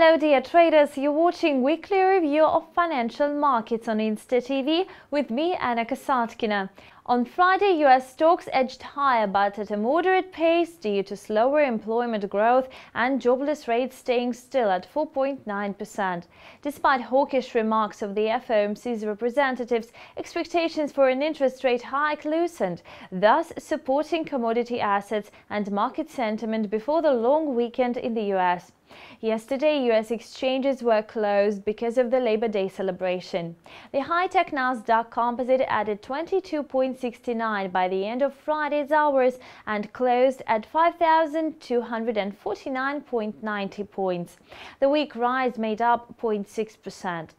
Hello dear traders, you're watching weekly review of financial markets on Insta TV with me Anna Kasatkina. On Friday, US stocks edged higher but at a moderate pace due to slower employment growth and jobless rates staying still at 4.9%. Despite hawkish remarks of the FOMC's representatives, expectations for an interest rate hike loosened, thus supporting commodity assets and market sentiment before the long weekend in the US. Yesterday, U.S. exchanges were closed because of the Labor Day celebration. The high-tech Nasdaq Composite added 22.69 by the end of Friday's hours and closed at 5,249.90 points. The week rise made up 0.6 percent.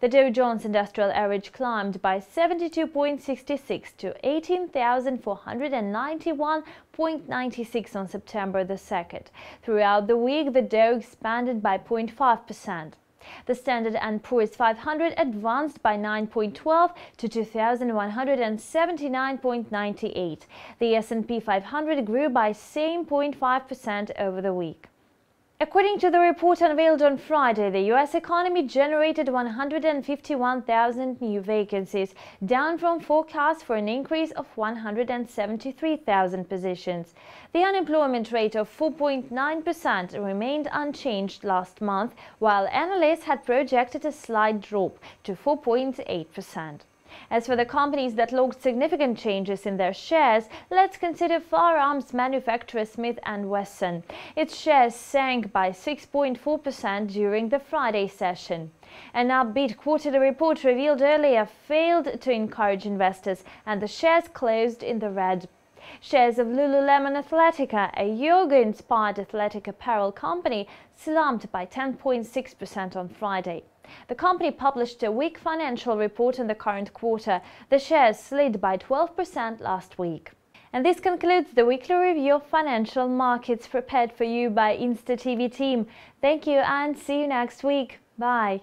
The Dow Jones Industrial Average climbed by 72.66 to 18,491.96 on September the 2nd. Throughout the week, the Dow expanded by 0.5%. The Standard & Poor's 500 advanced by 9.12 to 2179.98. The S&P 500 grew by same 0.5% over the week. According to the report unveiled on Friday, the U.S. economy generated 151,000 new vacancies, down from forecasts for an increase of 173,000 positions. The unemployment rate of 4.9% remained unchanged last month, while analysts had projected a slight drop to 4.8%. As for the companies that logged significant changes in their shares, let's consider firearms manufacturer Smith & Wesson. Its shares sank by 6.4% during the Friday session. An upbeat quarterly report revealed earlier failed to encourage investors and the shares closed in the red. Shares of Lululemon Athletica, a yoga-inspired athletic apparel company, slumped by 10.6% on Friday. The company published a weak financial report in the current quarter. The shares slid by 12% last week. And this concludes the weekly review of financial markets prepared for you by InstaTV team. Thank you and see you next week. Bye.